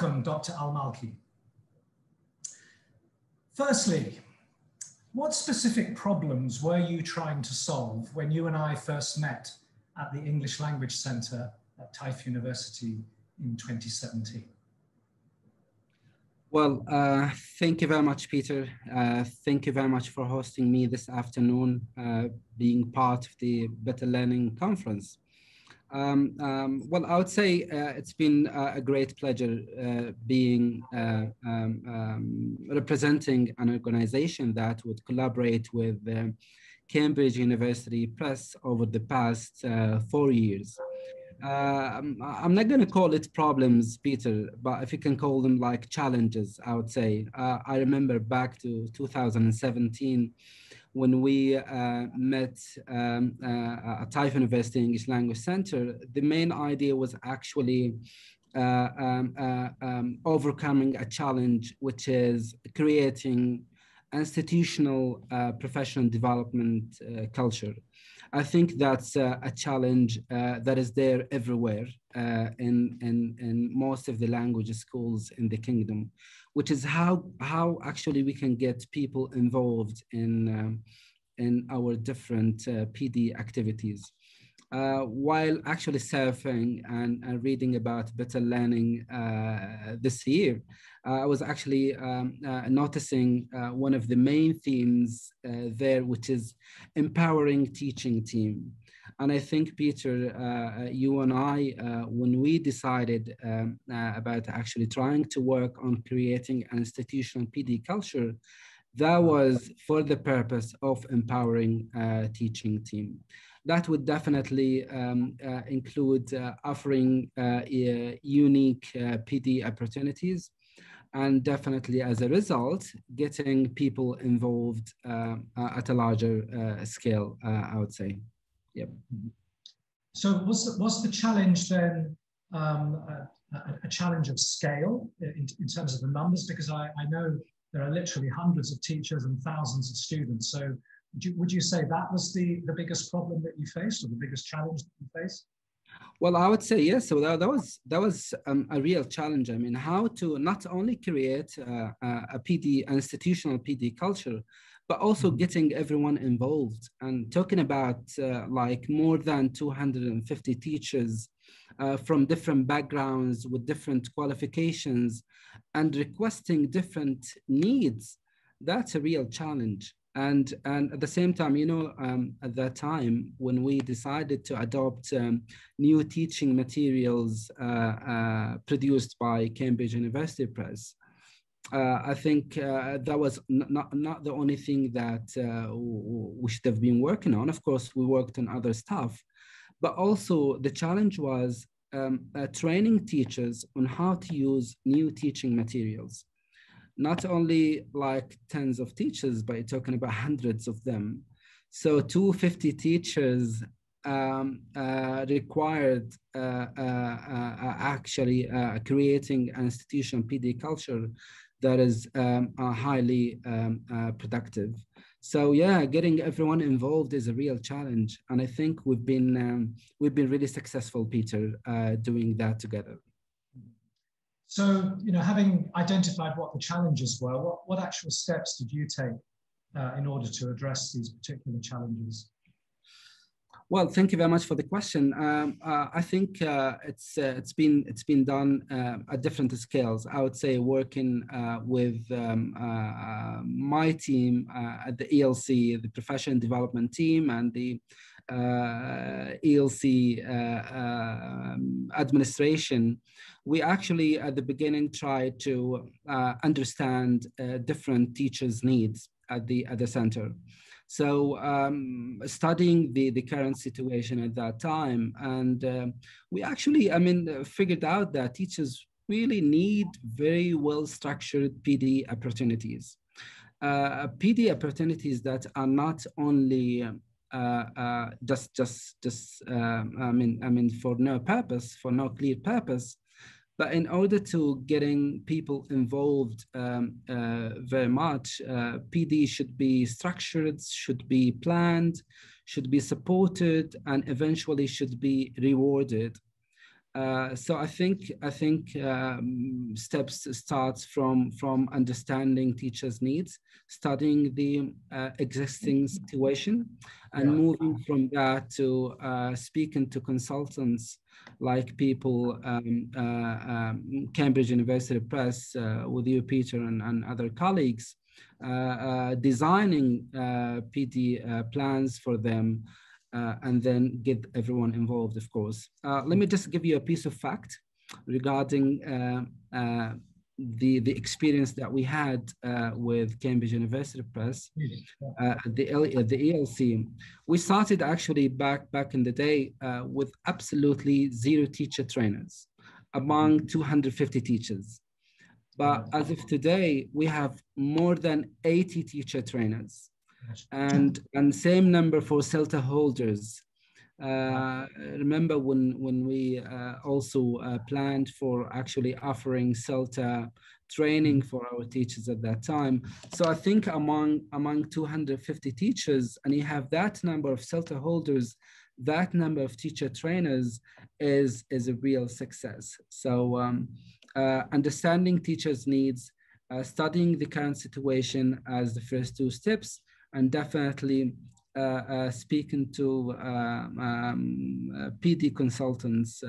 welcome, Dr. Almalki. Firstly, what specific problems were you trying to solve when you and I first met at the English Language Centre at Taif University in 2017? Well, uh, thank you very much, Peter. Uh, thank you very much for hosting me this afternoon, uh, being part of the Better Learning Conference. Um, um, well, I would say uh, it's been uh, a great pleasure uh, being um, um, representing an organization that would collaborate with Cambridge University Press over the past four years uh, I'm not going to call it problems, Peter, but if you can call them like challenges, I would say. Uh, I remember back to 2017 when we uh, met um, uh, at Taif University English Language Center, the main idea was actually uh, um, uh, um, overcoming a challenge, which is creating institutional professional development culture. I think that's uh, a challenge uh, that is there everywhere uh, in, in, in most of the language schools in the kingdom, which is how, how actually we can get people involved in, um, in our different uh, PD activities. Uh, while actually surfing and, and, reading about better learning uh, this year, uh, I was actually um, uh, noticing uh, one of the main themes there, which is empowering teaching team. And I think, Peter, you and I, when we decided um, about actually trying to work on creating an institutional PD culture, that was for the purpose of empowering teaching team that would definitely um, uh, include uh, offering uh, unique uh, PD opportunities and definitely as a result, getting people involved uh, at a larger scale, I would say. Yep. So was the, was the challenge then um, a, a, challenge of scale in, in, terms of the numbers? Because I, I know there are literally hundreds of teachers and thousands of students. So would you, would you say that was the, the biggest problem that you faced or the biggest challenge that you faced? Well, I would say yes. So that, that was that was um, a real challenge. I mean, how to not only create uh, a PD institutional PD culture, but also mm-hmm. getting everyone involved and talking about uh, like more than 250 teachers uh, from different backgrounds with different qualifications and requesting different needs. That's a real challenge and and at the same time you know um, at that time when we decided to adopt um, new teaching materials uh, uh, produced by cambridge university press uh, I think uh, that was not, not the only thing that uh, we should have been working on. Of course, we worked on other stuff, but also the challenge was um, uh, training teachers on how to use new teaching materials not only like tens of teachers, but you're talking about hundreds of them. So 250 teachers um, uh, required uh, uh, uh actually uh, creating an institution PD culture that is um, uh, highly um, productive. So yeah, getting everyone involved is a real challenge, and I think we've been um, we've been really successful, Peter, doing that together. So, you know, having identified what the challenges were, what, what actual steps did you take uh, in order to address these particular challenges? Well, thank you very much for the question. Um, uh, I think uh, it's uh, it's been it's been done uh, at different scales. I would say working uh, with um, my team at the ELC, the professional development team, and the ELC um, administration. We actually at the beginning tried to understand different teachers' needs at the at the center. So um, studying the, the current situation at that time, and uh, we actually, I mean, figured out that teachers really need very well structured PD opportunities. Uh, PD opportunities that are not only uh, uh, just just just um, I mean I mean for no purpose for no clear purpose but in order to getting people involved um, uh, very much, uh, PD should be structured, should be planned, should be supported, and eventually should be rewarded. Uh, so I think I think um, steps starts from from understanding teachers' needs, studying the uh, existing situation, and yeah. moving from that to uh, speaking to consultants like people um, uh, um, Cambridge University Press uh, with you, Peter, and, and other colleagues, designing PD plans for them uh, and then get everyone involved, of course. Uh, let me just give you a piece of fact regarding uh, uh the, the experience that we had uh, with Cambridge University Press, uh, the, L, the ELC. We started actually back, back in the day with absolutely zero teacher trainers among 250 teachers. But as of today, we have more than 80 teacher trainers and and same number for CELTA holders. Uh, remember when when we uh, also uh, planned for actually offering CELTA training for our teachers at that time. So I think among among 250 teachers, and you have that number of CELTA holders, that number of teacher trainers is is a real success. So um, uh, understanding teachers' needs, uh, studying the current situation as the first two steps, and definitely uh, uh, speaking to uh, um, PD consultants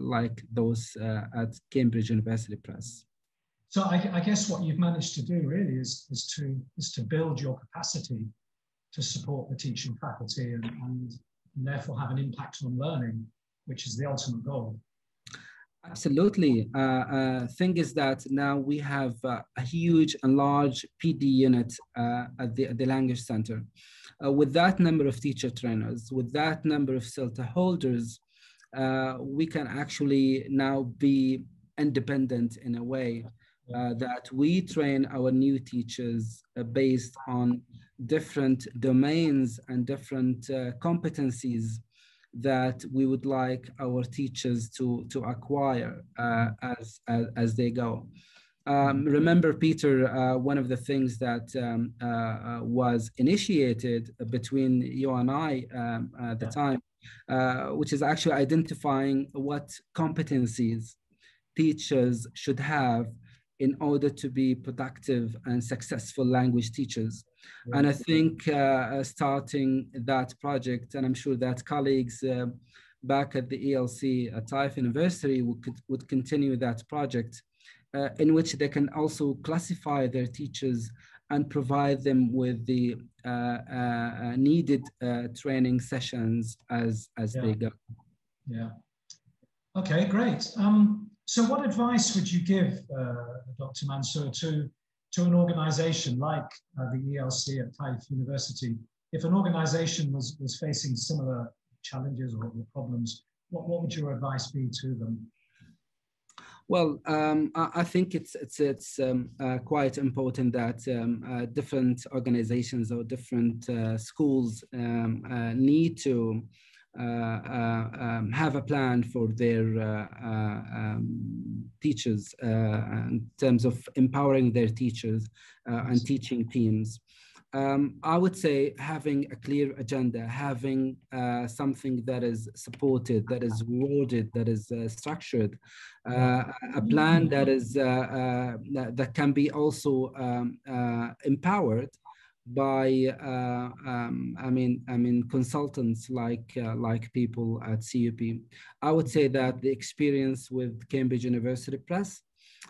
like those at Cambridge University Press. So I, I, guess what you've managed to do really is, is to is to build your capacity to support the teaching faculty and, and therefore have an impact on learning, which is the ultimate goal. Absolutely. Uh, uh, thing is that now we have uh, a huge and large PD unit uh, at, the, at the language center. Uh, with that number of teacher trainers, with that number of CELTA holders, uh, we can actually now be independent in a way that we train our new teachers based on different domains and different competencies that we would like our teachers to, to acquire uh, as, as, as, they go. Um, remember, Peter, uh, one of the things that um, uh, uh was initiated between you and I um, at the time, uh, which is actually identifying what competencies teachers should have in order to be productive and successful language teachers. And I think uh, uh, starting that project, and I'm sure that colleagues uh, back at the ELC at Taif University would, would continue that project uh, in which they can also classify their teachers and provide them with the uh, uh, needed training sessions as, as yeah. they go. Yeah. Okay, great. Um, so what advice would you give, Dr. Mansoor, to to an organization like uh, the ELC at Taif University, if an organization was, was facing similar challenges or, problems, what, what would your advice be to them? Well, um, I, think it's it's it's um, uh, quite important that um, uh, different organizations or different uh, schools um, uh, need to uh, uh, um, have a plan for their uh, um, teachers in terms of empowering their teachers and teaching teams. Um, I would say having a clear agenda, having uh, something that is supported, that is rewarded, that is uh, structured, uh, a plan that is that, that, can be also um, empowered by uh, um, I mean I mean consultants like uh, like people at CUP. I would say that the experience with Cambridge University Press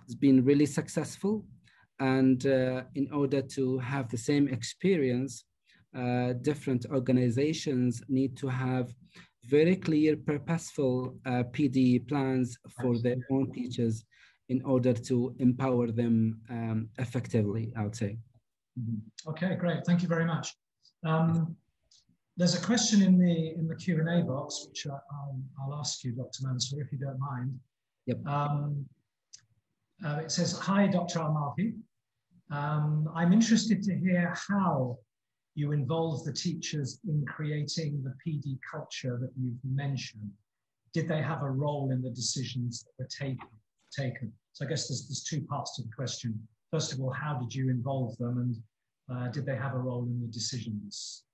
has been really successful, and uh, in order to have the same experience, uh, different organizations need to have very clear, purposeful uh, PD plans for their own teachers in order to empower them um, effectively. I would say. Mm-hmm. Okay, great. Thank you very much. Um, there's a question in the in the Q and A box, which I, will I'll ask you, Dr. Mansoor, if you don't mind. Yep. Um, uh, it says, "Hi, Dr. Almalki. Um, I'm interested to hear how you involve the teachers in creating the PD culture that you've mentioned. Did they have a role in the decisions that were taken? Taken. So I guess there's there's two parts to the question first of all, how did you involve them and uh, did they have a role in the decisions?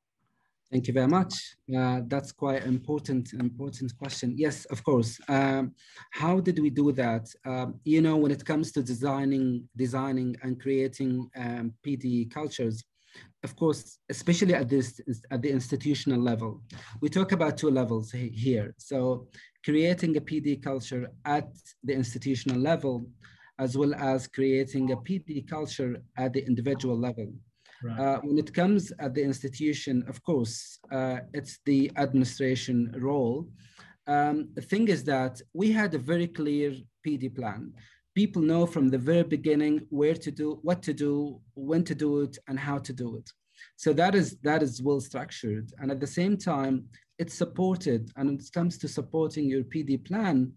Thank you very much. Uh, that's quite important, important question. Yes, of course. Um, how did we do that? Um, you know, when it comes to designing, designing and creating um, PD cultures, of course, especially at this at the institutional level, we talk about two levels here. So, creating a PD culture at the institutional level, as well as creating a PD culture at the individual level. Right. Uh, when it comes at the institution, of course, uh, it's the administration role. Um, the thing is that we had a very clear PD plan. People know from the very beginning where to do, what to do, when to do it, and how to do it. So that is that is well structured, and at the same time, it's supported. And when it comes to supporting your PD plan,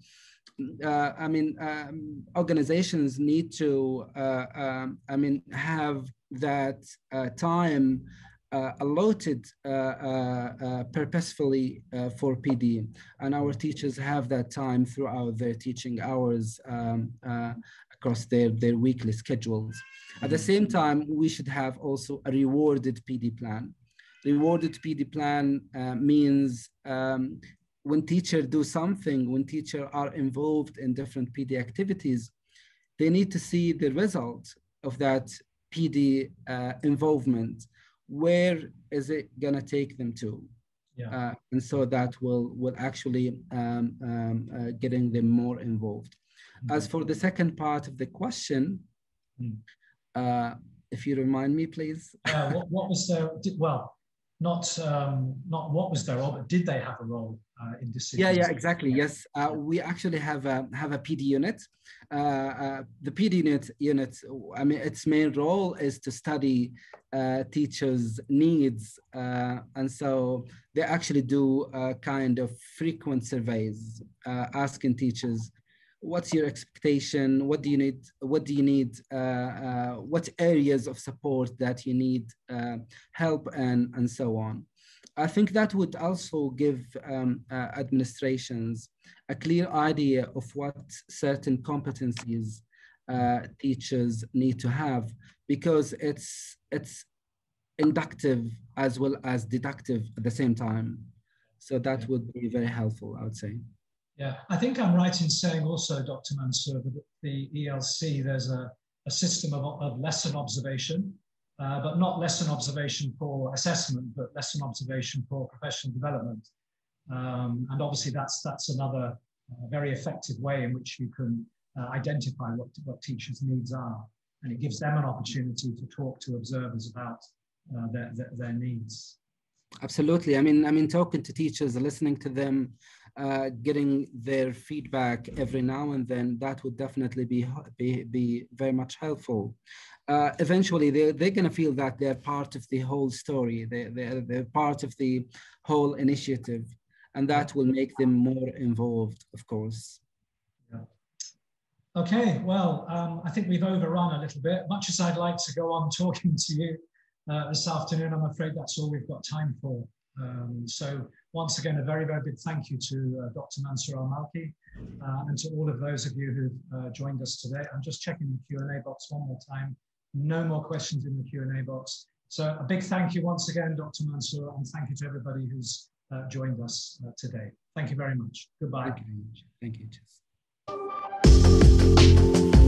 uh, I mean, um, organizations need to, uh, um, I mean, have that uh, time uh, allotted uh, uh, purposefully for PD. And our teachers have that time throughout their teaching hours um, across their, their weekly schedules. At the same time, we should have also a rewarded PD plan. Rewarded PD plan means um, when teacher do something, when teacher are involved in different PD activities, they need to see the result of that PD uh, involvement. Where is it gonna take them to? Yeah. Uh, and so that will will actually um, um, uh, getting them more involved. Mm-hmm. As for the second part of the question, mm. if you remind me, please. what, what was the well? Not um, not what was their role, but did they have a role uh, in decisions? Yeah, yeah, exactly. Yes, uh, we actually have a, have a PD unit. Uh, uh the PD unit unit, I mean, its main role is to study uh, teachers' needs, uh, and so they actually do a kind of frequent surveys, asking teachers what's your expectation? What do you need what do you need uh, uh, what areas of support that you need uh, help and and so on? I think that would also give um, uh, administrations a clear idea of what certain competencies uh, teachers need to have because it's it's inductive as well as deductive at the same time. So that would be very helpful i would say yeah, I think I'm right in saying also, Dr. Mansoor, that the ELC, there's a, a system of, of lesson observation, uh, but not lesson observation for assessment, but lesson observation for professional development. Um, and obviously that's, that's another uh, very effective way in which you can uh, identify what, what teachers' needs are. And it gives them an opportunity to talk to observers about uh, their, their, their needs. Absolutely. I mean, I mean, talking to teachers, listening to them, uh, getting their feedback every now and then, that would definitely be be, be very much helpful. Uh, eventually, they're, they're going to feel that they're part of the whole story. They're, they're, they're part of the whole initiative, and that will make them more involved, of course. Yeah. Okay, well, um, I think we've overrun a little bit. Much as I'd like to go on talking to you uh, this afternoon, I'm afraid that's all we've got time for. Um, so once again, a very, very big thank you to uh, Dr. Mansoor Almalki uh, and to all of those of you who've uh, joined us today. I'm just checking the Q&A box one more time. No more questions in the Q&A box. So a big thank you once again, Dr. Mansoor, and thank you to everybody who's uh, joined us uh, today. Thank you very much. Goodbye. Thank you. Thank you.